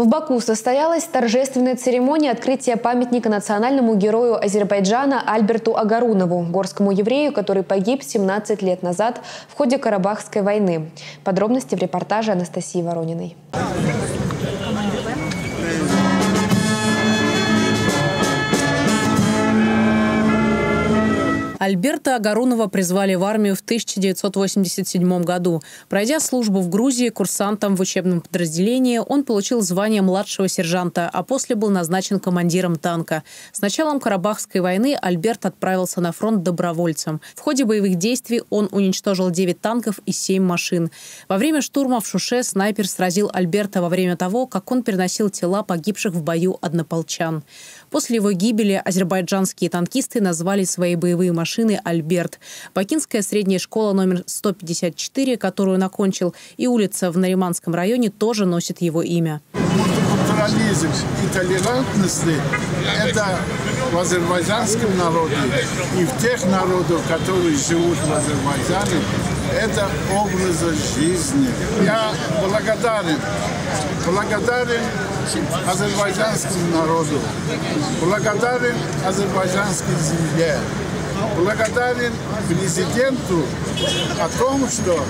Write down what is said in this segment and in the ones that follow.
В Баку состоялась торжественная церемония открытия памятника национальному герою Азербайджана Альберту Агарунову, горскому еврею, который погиб 17 лет назад в ходе Карабахской войны. Подробности в репортаже Анастасии Ворониной. Альберта Агарунова призвали в армию в 1987 году. Пройдя службу в Грузии курсантом в учебном подразделении, он получил звание младшего сержанта, а после был назначен командиром танка. С началом Карабахской войны Альберт отправился на фронт добровольцем. В ходе боевых действий он уничтожил 9 танков и 7 машин. Во время штурма в Шуше снайпер сразил Альберта во время того, как он переносил тела погибших в бою однополчан. После его гибели азербайджанские танкисты назвали свои боевые машины машины «Альберт». Бакинская средняя школа номер 154, которую он окончил, и улица в Нариманском районе тоже носит его имя. Мультикультурализм и толерантность – это в азербайджанском народе и в тех народах, которые живут в Азербайджане, это образ жизни. Я благодарен, благодарен азербайджанскому народу, благодарен азербайджанской земле благодарен президенту о том, что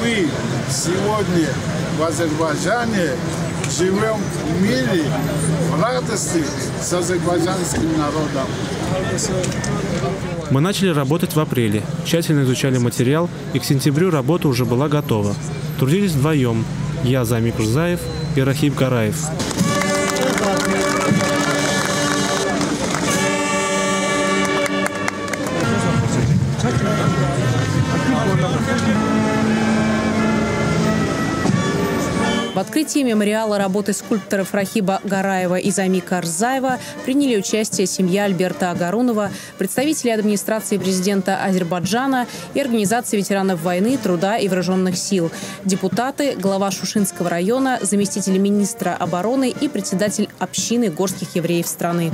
мы сегодня в Азербайджане живем в мире, в радости с азербайджанским народом. Мы начали работать в апреле, тщательно изучали материал, и к сентябрю работа уже была готова. Трудились вдвоем. Я, Замик Рзаев и Рахиб Гараев. В открытии мемориала работы скульпторов Рахиба Гараева и Замика Арзаева приняли участие семья Альберта Агарунова, представители администрации президента Азербайджана и организации ветеранов войны, труда и вооруженных сил, депутаты, глава Шушинского района, заместитель министра обороны и председатель общины горских евреев страны.